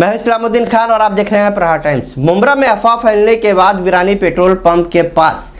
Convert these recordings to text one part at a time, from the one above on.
मैं इस्लामुद्दीन खान और आप देख रहे हैं प्रहार टाइम्स। मुमरा में अफवाह फैलने के बाद वीरानी पेट्रोल पंप के पास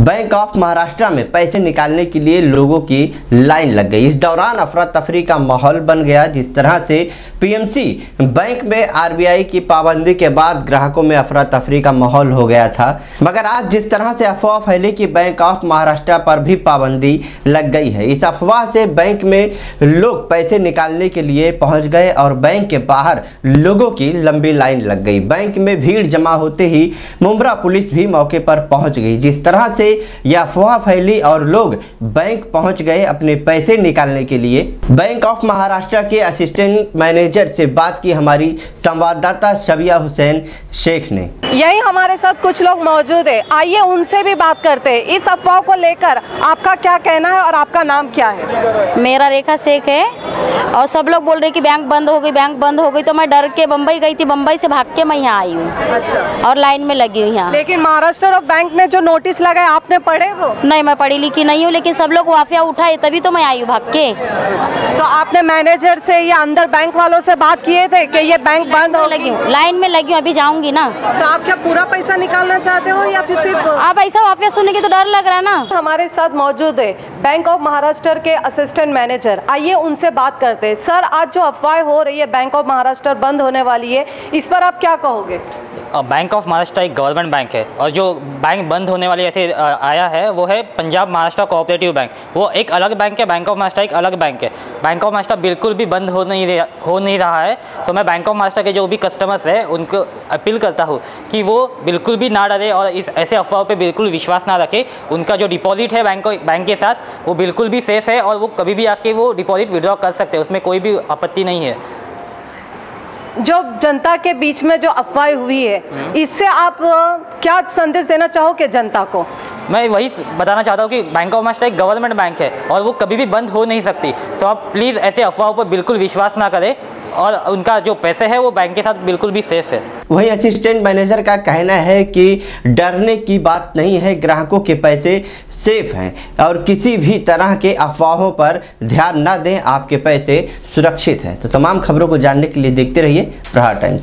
बैंक ऑफ़ महाराष्ट्र में पैसे निकालने के लिए लोगों की लाइन लग गई। इस दौरान अफरा तफरी का माहौल बन गया, जिस तरह से पीएमसी बैंक में आरबीआई की पाबंदी के बाद ग्राहकों में अफरा तफरी का माहौल हो गया था। मगर आज जिस तरह से अफवाह फैली कि बैंक ऑफ़ महाराष्ट्र पर भी पाबंदी लग गई है, इस अफवाह से बैंक में लोग पैसे निकालने के लिए पहुँच गए और बैंक के बाहर लोगों की लंबी लाइन लग गई। बैंक में भीड़ जमा होते ही मुमरा पुलिस भी मौके पर पहुँच गई, जिस तरह से यह अफवाह फैली और लोग बैंक पहुँच गए अपने पैसे निकालने के लिए। बैंक ऑफ़ महाराष्ट्र के असिस्टेंट मैनेजर से बात की हमारी संवाददाता शबिया हुसैन शेख ने। यही हमारे साथ कुछ लोग मौजूद है। आइए उनसे भी बात करते हैं। इस अफवाह को लेकर आपका क्या कहना है और आपका नाम क्या है? मेरा रेखा शेख है। और सब लोग बोल रहे कि बैंक बंद हो गई बैंक बंद हो गई तो मैं डर के बम्बई गई थी बम्बई से भाग के मैं यहाँ आई हूँ। अच्छा। और लाइन में लगी हुई यहाँ। लेकिन महाराष्ट्र और बैंक ने जो नोटिस लगाए आपने पढ़े वो? नहीं मैं पढ़ी लिखी नहीं हूँ लेकिन सब लोग वाफिया उठाए तभी तो मैं आई हूँ भाग के। तो आपने मैनेजर से या अंदर बैंक वालों से बात किए थे कि ये बैंक बंद हो लगी हूँ लाइन में लगी हूँ अभी जाऊँगी ना। तो आप क्या पूरा पैसा निकालना चाहते हो या फिर सिर्फ़ अब ऐसा वाफिया सुनने की तो डर लग रहा है ना। हमारे साथ मौजूद है बैंक ऑफ़ महाराष्ट्र के असिस्टेंट मैनेजर आइए उनसे बात करते सर, आज जो अफवाह हो रही है बैंक ऑफ़ महाराष्ट्र बंद होने वाली है, इस पर आप क्या कहोगे? बैंक ऑफ़ महाराष्ट्र एक गवर्नमेंट बैंक है और जो बैंक बंद होने वाली ऐसे आया है, वो है पंजाब महाराष्ट्र कोऑपरेटिव बैंक वो एक अलग बैंक है बैंक ऑफ़ महाराष्ट्र एक अलग बैंक है। बैंक ऑफ़ महाराष्ट्र बिल्कुल भी बंद हो नहीं हो नहीं रहा है। तो मैं बैंक ऑफ़ महाराष्ट्र के जो भी कस्टमर्स हैं, उनको अपील करता हूँ कि वो बिल्कुल भी ना डरे और इस, ऐसे अफवाह पर बिल्कुल विश्वास ना रखें। उनका जो डिपॉजिट है बैंक बैंक के साथ, वो बिल्कुल भी सेफ़ है और वो कभी भी आके वो डिपॉजिट विड्रॉ कर सकते हैं। उसमें कोई भी आपत्ति नहीं है। जो जनता के बीच में जो अफवाह हुई है इससे आप क्या संदेश देना चाहोगे जनता को? मैं वही बताना चाहता हूँ कि बैंक ऑफ़ महाराष्ट्र एक गवर्नमेंट बैंक है और वो कभी भी बंद हो नहीं सकती। तो आप प्लीज़ ऐसे अफवाहों पर बिल्कुल विश्वास ना करें और उनका जो पैसे है वो बैंक के साथ बिल्कुल भी सेफ़ है। वहीं असिस्टेंट मैनेजर का कहना है कि डरने की बात नहीं है, ग्राहकों के पैसे सेफ़ हैं और किसी भी तरह के अफवाहों पर ध्यान ना दें, आपके पैसे सुरक्षित हैं। तो तमाम खबरों को जानने के लिए देखते रहिए प्रहार टाइम्स।